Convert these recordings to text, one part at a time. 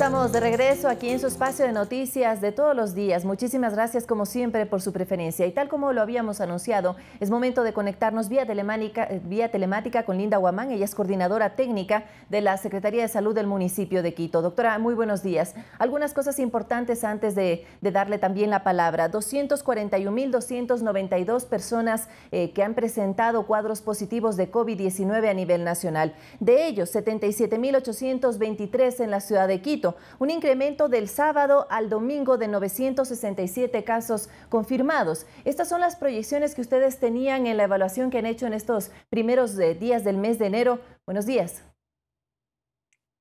Estamos de regreso aquí en su espacio de noticias de todos los días. Muchísimas gracias como siempre por su preferencia. Y tal como lo habíamos anunciado, es momento de conectarnos vía telemática, eh, telemática con Linda Guamán. Ella es coordinadora técnica de la Secretaría de Salud del municipio de Quito. Doctora, muy buenos días. Algunas cosas importantes antes de, darle también la palabra. 241.292 personas eh, que han presentado cuadros positivos de COVID-19 a nivel nacional. De ellos, 77.823 en la ciudad de Quito un incremento del sábado al domingo de 967 casos confirmados. Estas son las proyecciones que ustedes tenían en la evaluación que han hecho en estos primeros eh, días del mes de enero. Buenos días.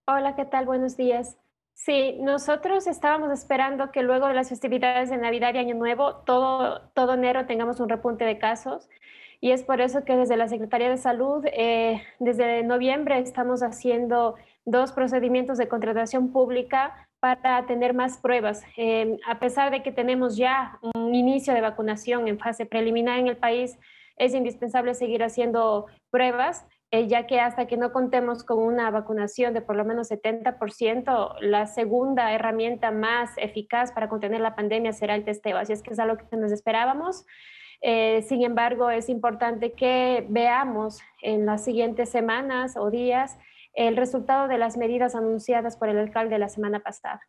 Hola, ¿qué tal? Buenos días. Sí, nosotros estábamos esperando que luego de las festividades de Navidad y Año Nuevo, todo, todo enero tengamos un repunte de casos. Y es por eso que desde la Secretaría de Salud, eh, desde noviembre, estamos haciendo dos procedimientos de contratación pública para tener más pruebas. Eh, a pesar de que tenemos ya un inicio de vacunación en fase preliminar en el país, es indispensable seguir haciendo pruebas, eh, ya que hasta que no contemos con una vacunación de por lo menos 70%, la segunda herramienta más eficaz para contener la pandemia será el testeo. Así es que es algo que nos esperábamos. Eh, sin embargo, es importante que veamos en las siguientes semanas o días el resultado de las medidas anunciadas por el alcalde la semana pasada.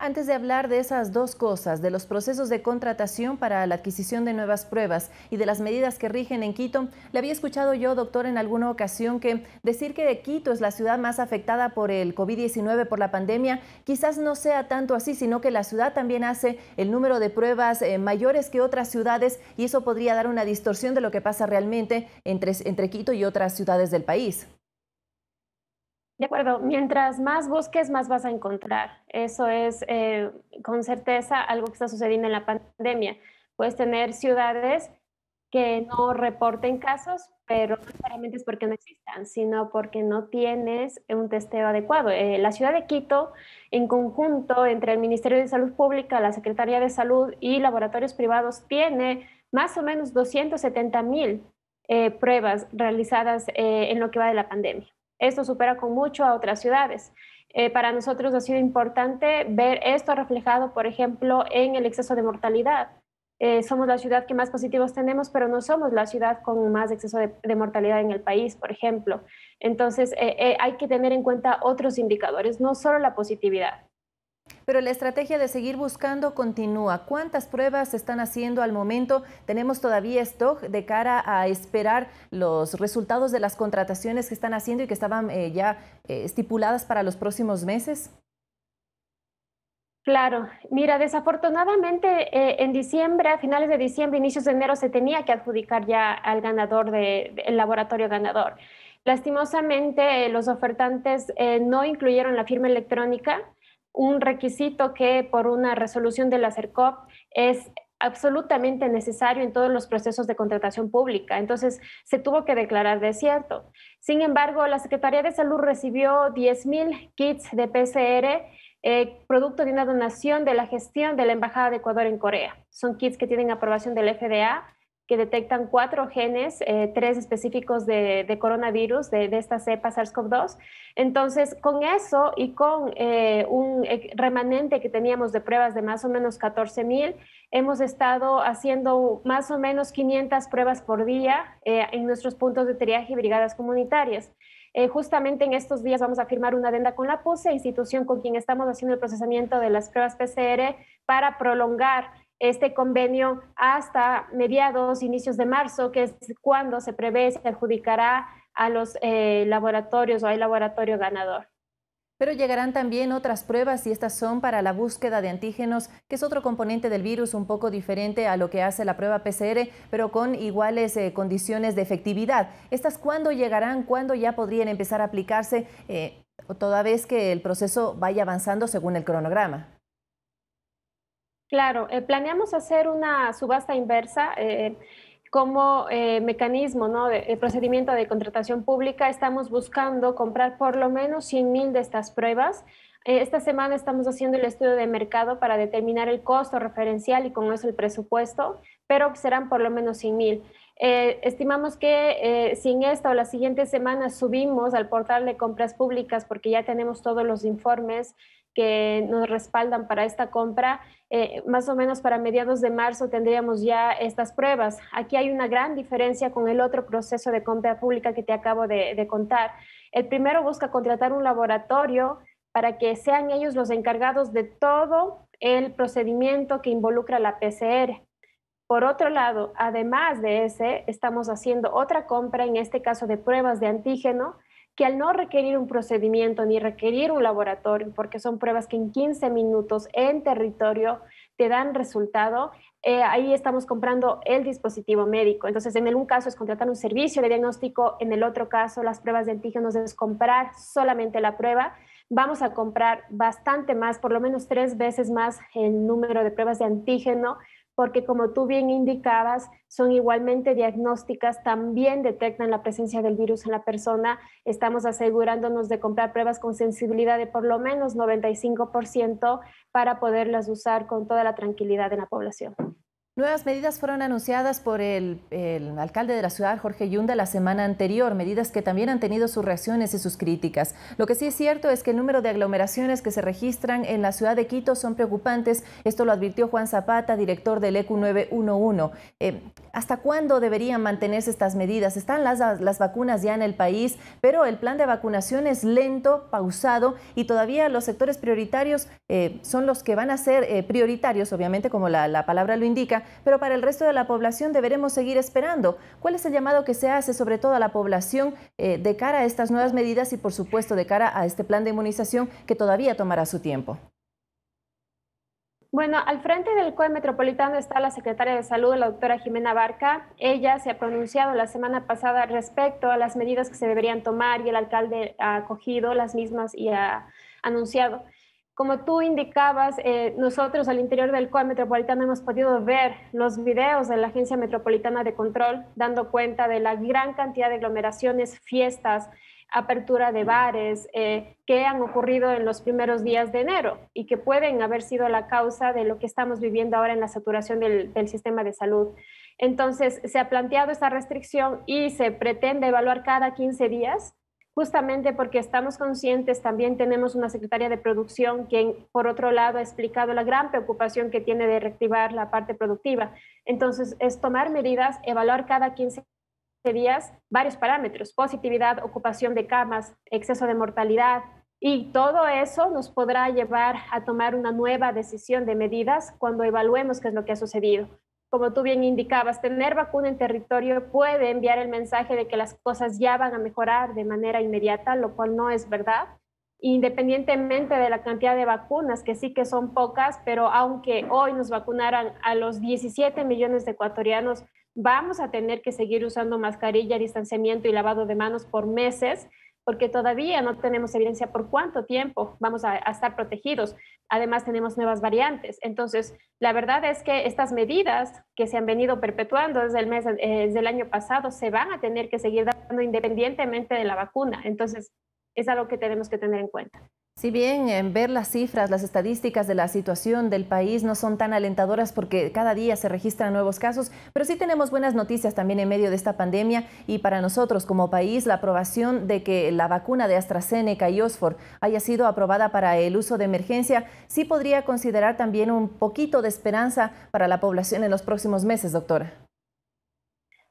Antes de hablar de esas dos cosas, de los procesos de contratación para la adquisición de nuevas pruebas y de las medidas que rigen en Quito, le había escuchado yo, doctor, en alguna ocasión que decir que Quito es la ciudad más afectada por el COVID-19, por la pandemia, quizás no sea tanto así, sino que la ciudad también hace el número de pruebas eh, mayores que otras ciudades y eso podría dar una distorsión de lo que pasa realmente entre, entre Quito y otras ciudades del país. De acuerdo, mientras más busques, más vas a encontrar. Eso es eh, con certeza algo que está sucediendo en la pandemia. Puedes tener ciudades que no reporten casos, pero no necesariamente es porque no existan, sino porque no tienes un testeo adecuado. Eh, la ciudad de Quito, en conjunto entre el Ministerio de Salud Pública, la Secretaría de Salud y laboratorios privados, tiene más o menos 270 mil eh, pruebas realizadas en lo que va de la pandemia. Esto supera con mucho a otras ciudades. Eh, para nosotros ha sido importante ver esto reflejado, por ejemplo, en el exceso de mortalidad. Eh, somos la ciudad que más positivos tenemos, pero no somos la ciudad con más exceso de, mortalidad en el país, por ejemplo. Entonces, eh, hay que tener en cuenta otros indicadores, no solo la positividad. Pero la estrategia de seguir buscando continúa. ¿Cuántas pruebas se están haciendo al momento? ¿Tenemos todavía stock de cara a esperar los resultados de las contrataciones que están haciendo y que estaban eh, ya eh, estipuladas para los próximos meses? Claro, mira, desafortunadamente eh, en diciembre, a finales de diciembre, inicios de enero, se tenía que adjudicar ya al ganador del laboratorio ganador. Lastimosamente, los ofertantes no incluyeron la firma electrónica un requisito que por una resolución de la CERCOP es absolutamente necesario en todos los procesos de contratación pública. Entonces, se tuvo que declarar desierto. Sin embargo, la Secretaría de Salud recibió 10.000 kits de PCR, eh, producto de una donación de la gestión de la Embajada de Ecuador en Corea. Son kits que tienen aprobación del FDA que detectan cuatro genes, eh, tres específicos de, coronavirus, de, esta cepa SARS-CoV-2. Entonces, con eso y con eh, un remanente que teníamos de pruebas de más o menos 14 mil, hemos estado haciendo más o menos 500 pruebas por día eh, en nuestros puntos de triaje y brigadas comunitarias. justamente en estos días vamos a firmar una adenda con la PUSE, institución con quien estamos haciendo el procesamiento de las pruebas PCR para prolongar este convenio hasta mediados, inicios de marzo, que es cuando se prevé se adjudicará a los eh, laboratorios o al laboratorio ganador. Pero llegarán también otras pruebas y estas son para la búsqueda de antígenos, que es otro componente del virus un poco diferente a lo que hace la prueba PCR, pero con iguales eh, condiciones de efectividad. ¿Estas cuándo llegarán? ¿Cuándo ya podrían empezar a aplicarse, eh, toda vez que el proceso vaya avanzando según el cronograma? Claro, eh, planeamos hacer una subasta inversa. Eh, como eh, mecanismo ¿no? de, procedimiento de contratación pública, estamos buscando comprar por lo menos 100 mil de estas pruebas. esta semana estamos haciendo el estudio de mercado para determinar el costo referencial y con eso el presupuesto, pero serán por lo menos 100 mil. Estimamos que si en esta o la siguiente semana subimos al portal de compras públicas, porque ya tenemos todos los informes que nos respaldan para esta compra. Eh, más o menos para mediados de marzo tendríamos ya estas pruebas. Aquí hay una gran diferencia con el otro proceso de compra pública que te acabo de, contar. El primero busca contratar un laboratorio para que sean ellos los encargados de todo el procedimiento que involucra la PCR. Por otro lado, además de ese, estamos haciendo otra compra, en este caso de pruebas de antígeno, que al no requerir un procedimiento ni requerir un laboratorio, porque son pruebas que en 15 minutos en territorio te dan resultado, eh, ahí estamos comprando el dispositivo médico. Entonces, en el un caso es contratar un servicio de diagnóstico, en el otro caso las pruebas de antígenos es comprar solamente la prueba. Vamos a comprar bastante más, por lo menos tres veces más el número de pruebas de antígeno porque como tú bien indicabas, son igualmente diagnósticas, también detectan la presencia del virus en la persona. Estamos asegurándonos de comprar pruebas con sensibilidad de por lo menos 95% para poderlas usar con toda la tranquilidad en la población. Nuevas medidas fueron anunciadas por el, alcalde de la ciudad, Jorge Yunda, la semana anterior, medidas que también han tenido sus reacciones y sus críticas. Lo que sí es cierto es que el número de aglomeraciones que se registran en la ciudad de Quito son preocupantes. Esto lo advirtió Juan Zapata, director del ECU 911. Eh, ¿Hasta cuándo deberían mantenerse estas medidas? Están las, las vacunas ya en el país, pero el plan de vacunación es lento, pausado y todavía los sectores prioritarios eh, son los que van a ser eh, prioritarios, obviamente, como la palabra lo indica pero para el resto de la población deberemos seguir esperando. ¿Cuál es el llamado que se hace sobre todo a la población eh, de cara a estas nuevas medidas y por supuesto de cara a este plan de inmunización que todavía tomará su tiempo? Bueno, al frente del COE Metropolitano está la secretaria de Salud, la doctora Jimena Barca. Ella se ha pronunciado la semana pasada respecto a las medidas que se deberían tomar y el alcalde ha acogido las mismas y ha anunciado. Como tú indicabas, eh, nosotros al interior del COE Metropolitano hemos podido ver los videos de la Agencia Metropolitana de Control, dando cuenta de la gran cantidad de aglomeraciones, fiestas, apertura de bares eh, que han ocurrido en los primeros días de enero y que pueden haber sido la causa de lo que estamos viviendo ahora en la saturación del, del sistema de salud. Entonces, se ha planteado esta restricción y se pretende evaluar cada 15 días justamente porque estamos conscientes, también tenemos una secretaria de producción quien, por otro lado, ha explicado la gran preocupación que tiene de reactivar la parte productiva. Entonces, es tomar medidas, evaluar cada 15 días varios parámetros, positividad, ocupación de camas, exceso de mortalidad, y todo eso nos podrá llevar a tomar una nueva decisión de medidas cuando evaluemos qué es lo que ha sucedido como tú bien indicabas, tener vacuna en territorio puede enviar el mensaje de que las cosas ya van a mejorar de manera inmediata, lo cual no es verdad. Independientemente de la cantidad de vacunas, que sí que son pocas, pero aunque hoy nos vacunaran a los 17 millones de ecuatorianos, vamos a tener que seguir usando mascarilla, distanciamiento y lavado de manos por meses porque todavía no tenemos evidencia por cuánto tiempo vamos a, estar protegidos. Además, tenemos nuevas variantes. Entonces, la verdad es que estas medidas que se han venido perpetuando desde el mes, eh, desde el año pasado, se van a tener que seguir dando independientemente de la vacuna. Entonces, es algo que tenemos que tener en cuenta. Si bien en ver las cifras, las estadísticas de la situación del país no son tan alentadoras porque cada día se registran nuevos casos, pero sí tenemos buenas noticias también en medio de esta pandemia y para nosotros como país la aprobación de que la vacuna de AstraZeneca y Oxford haya sido aprobada para el uso de emergencia sí podría considerar también un poquito de esperanza para la población en los próximos meses, doctora.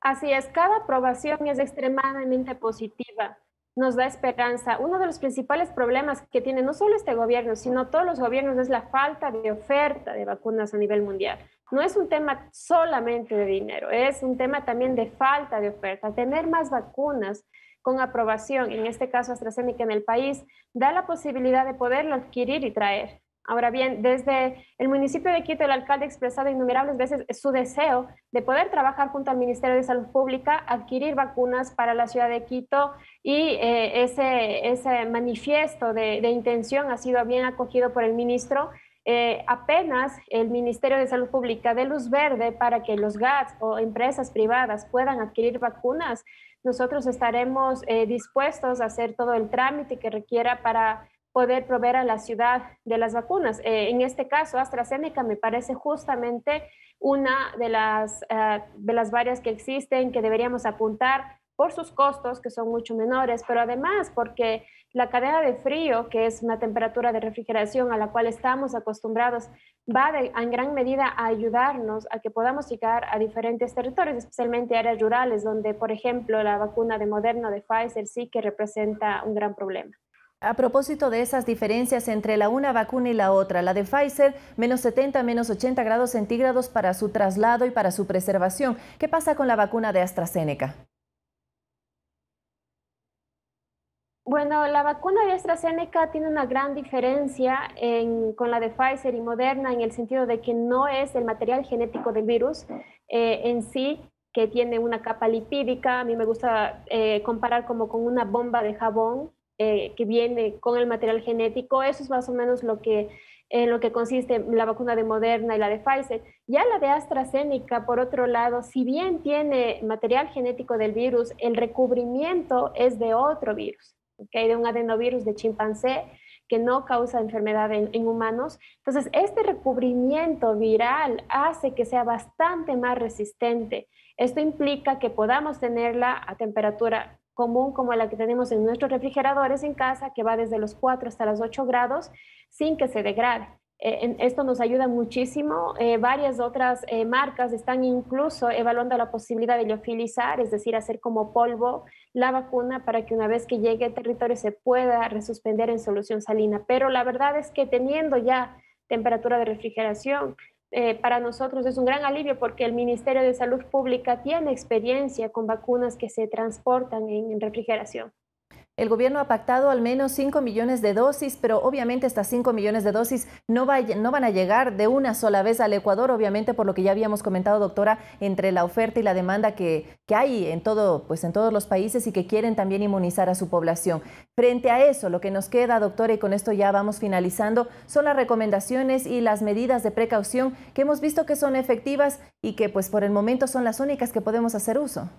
Así es, cada aprobación es extremadamente positiva nos da esperanza. Uno de los principales problemas que tiene no solo este gobierno, sino todos los gobiernos es la falta de oferta de vacunas a nivel mundial. No es un tema solamente de dinero, es un tema también de falta de oferta. Tener más vacunas con aprobación, en este caso AstraZeneca en el país, da la posibilidad de poderlo adquirir y traer. Ahora bien, desde el municipio de Quito, el alcalde ha expresado innumerables veces su deseo de poder trabajar junto al Ministerio de Salud Pública, adquirir vacunas para la ciudad de Quito y eh, ese, ese manifiesto de, intención ha sido bien acogido por el ministro. Eh, apenas el Ministerio de Salud Pública dé luz verde para que los GATS o empresas privadas puedan adquirir vacunas, nosotros estaremos eh, dispuestos a hacer todo el trámite que requiera para poder proveer a la ciudad de las vacunas. Eh, en este caso, AstraZeneca me parece justamente una de las, eh, de las varias que existen que deberíamos apuntar por sus costos, que son mucho menores, pero además porque la cadena de frío, que es una temperatura de refrigeración a la cual estamos acostumbrados, va en gran medida a ayudarnos a que podamos llegar a diferentes territorios, especialmente áreas rurales, donde, por ejemplo, la vacuna de Moderna de Pfizer sí que representa un gran problema. A propósito de esas diferencias entre la una vacuna y la otra, la de Pfizer, menos 70, menos 80 grados centígrados para su traslado y para su preservación. ¿Qué pasa con la vacuna de AstraZeneca? Bueno, la vacuna de AstraZeneca tiene una gran diferencia con la de Pfizer y Moderna en el sentido de que no es el material genético del virus eh, en sí, que tiene una capa lipídica. A mí me gusta eh, comparar como con una bomba de jabón eh, que viene con el material genético. Eso es más o menos lo que, en lo que consiste la vacuna de Moderna y la de Pfizer. Ya la de AstraZeneca, por otro lado, si bien tiene material genético del virus, el recubrimiento es de otro virus hay de un adenovirus de chimpancé que no causa enfermedad en, en, humanos. Entonces, este recubrimiento viral hace que sea bastante más resistente. Esto implica que podamos tenerla a temperatura común como la que tenemos en nuestros refrigeradores en casa, que va desde los 4 hasta los 8 grados, sin que se degrade. Eh, esto nos ayuda muchísimo. Eh, varias otras eh, marcas están incluso evaluando la posibilidad de liofilizar, es decir, hacer como polvo la vacuna para que una vez que llegue al territorio se pueda resuspender en solución salina. Pero la verdad es que teniendo ya temperatura de refrigeración, para nosotros es un gran alivio porque el Ministerio de Salud Pública tiene experiencia con vacunas que se transportan en refrigeración. El gobierno ha pactado al menos 5 millones de dosis, pero obviamente estas 5 millones de dosis no, no, van a llegar de una sola vez al Ecuador, obviamente por lo que ya habíamos comentado, doctora, entre la oferta y la demanda que, que hay en, todo, pues en todos los países y que quieren también inmunizar a su población. Frente a eso, lo que nos queda, doctora, y con esto ya vamos finalizando, son las recomendaciones y las medidas de precaución que hemos visto que son efectivas y que pues por el momento son las únicas que podemos hacer uso.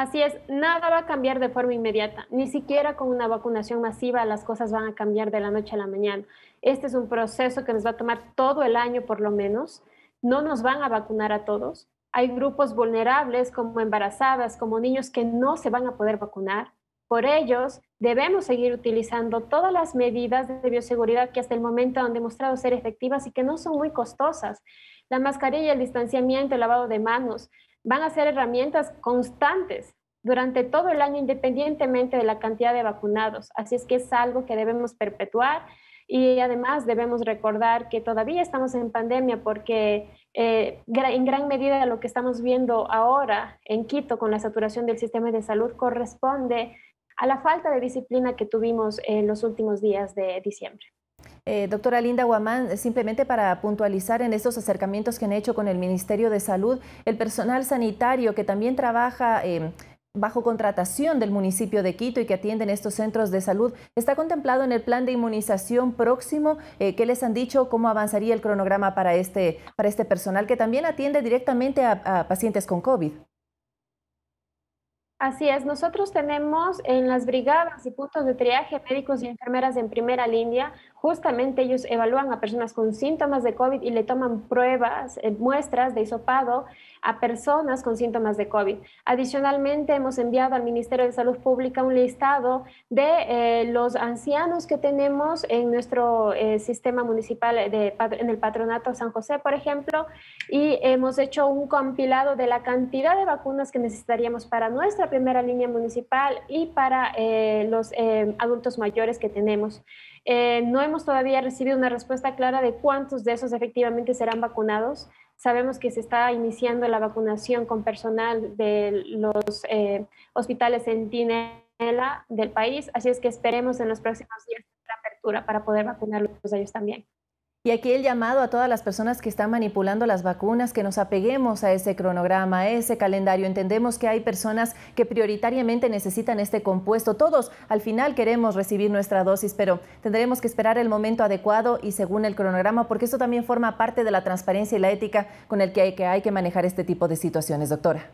Así es, nada va a cambiar de forma inmediata, ni siquiera con una vacunación masiva las cosas van a cambiar de la noche a la mañana. Este es un proceso que nos va a tomar todo el año por lo menos. No nos van a vacunar a todos. Hay grupos vulnerables como embarazadas, como niños que no se van a poder vacunar. Por ellos, debemos seguir utilizando todas las medidas de bioseguridad que hasta el momento han demostrado ser efectivas y que no son muy costosas. La mascarilla, el distanciamiento, el lavado de manos, van a ser herramientas constantes durante todo el año independientemente de la cantidad de vacunados. Así es que es algo que debemos perpetuar y además debemos recordar que todavía estamos en pandemia porque eh, en gran medida lo que estamos viendo ahora en Quito con la saturación del sistema de salud corresponde a la falta de disciplina que tuvimos en los últimos días de diciembre. Eh, doctora Linda Guamán, simplemente para puntualizar en estos acercamientos que han hecho con el Ministerio de Salud, el personal sanitario que también trabaja em, bajo contratación del municipio de Quito y que atienden estos centros de salud, ¿está contemplado en el plan de inmunización próximo? Eh, ¿Qué les han dicho? ¿Cómo avanzaría el cronograma para este, para este personal que también atiende directamente a pacientes con COVID? Así es, nosotros tenemos en las brigadas y puntos de triaje médicos y enfermeras en primera línea, justamente ellos evalúan a personas con síntomas de COVID y le toman pruebas, eh, muestras de hisopado a personas con síntomas de COVID. Adicionalmente, hemos enviado al Ministerio de Salud Pública un listado de eh, los ancianos que tenemos en nuestro eh, sistema municipal, de, en el Patronato San José, por ejemplo, y hemos hecho un compilado de la cantidad de vacunas que necesitaríamos para nuestra primera línea municipal y para eh, los adultos mayores que tenemos. no hemos todavía recibido una respuesta clara de cuántos de esos efectivamente serán vacunados. Sabemos que se está iniciando la vacunación con personal de los eh, hospitales Centinela del país, así es que esperemos en los próximos días la apertura para poder vacunarlos ellos también. Y aquí el llamado a todas las personas que están manipulando las vacunas, que nos apeguemos a ese cronograma, a ese calendario. Entendemos que hay personas que prioritariamente necesitan este compuesto. Todos al final queremos recibir nuestra dosis, pero tendremos que esperar el momento adecuado y según el cronograma, porque eso también forma parte de la transparencia y la ética con el que hay que, hay que manejar este tipo de situaciones, doctora.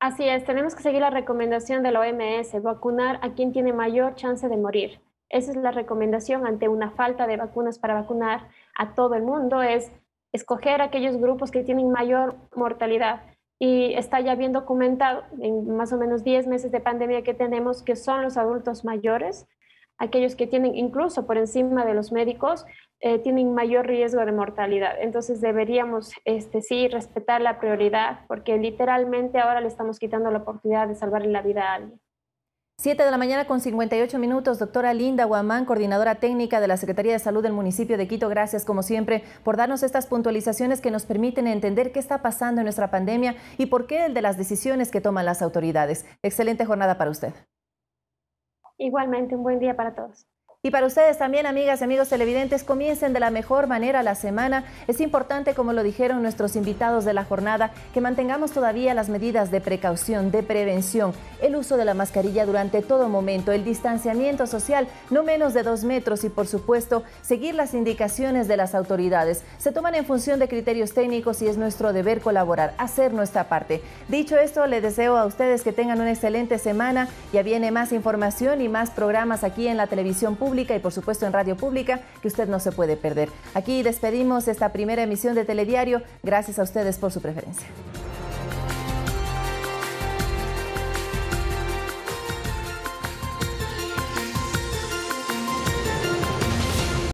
Así es, tenemos que seguir la recomendación de la OMS, vacunar a quien tiene mayor chance de morir. Esa es la recomendación ante una falta de vacunas para vacunar a todo el mundo, es escoger aquellos grupos que tienen mayor mortalidad. y está ya bien documentado en más o menos 10 meses de pandemia que tenemos que son los adultos mayores, aquellos que tienen incluso por encima de los médicos, eh, tienen mayor riesgo de mortalidad. Entonces deberíamos este, sí respetar la prioridad porque literalmente ahora le estamos quitando la oportunidad de salvarle la vida a alguien. 7 de la mañana con 58 minutos. Doctora Linda Guamán, coordinadora técnica de la Secretaría de Salud del municipio de Quito. Gracias, como siempre, por darnos estas puntualizaciones que nos permiten entender qué está pasando en nuestra pandemia y por qué el de las decisiones que toman las autoridades. Excelente jornada para usted. Igualmente, un buen día para todos. Y para ustedes también, amigas y amigos televidentes, comiencen de la mejor manera la semana. Es importante, como lo dijeron nuestros invitados de la jornada, que mantengamos todavía las medidas de precaución, de prevención, el uso de la mascarilla durante todo momento, el distanciamiento social, no menos de dos metros y, por supuesto, seguir las indicaciones de las autoridades. Se toman en función de criterios técnicos y es nuestro deber colaborar, hacer nuestra parte. Dicho esto, les deseo a ustedes que tengan una excelente semana. Ya viene más información y más programas aquí en la televisión y por supuesto en Radio Pública que usted no se puede perder. Aquí despedimos esta primera emisión de Telediario. Gracias a ustedes por su preferencia.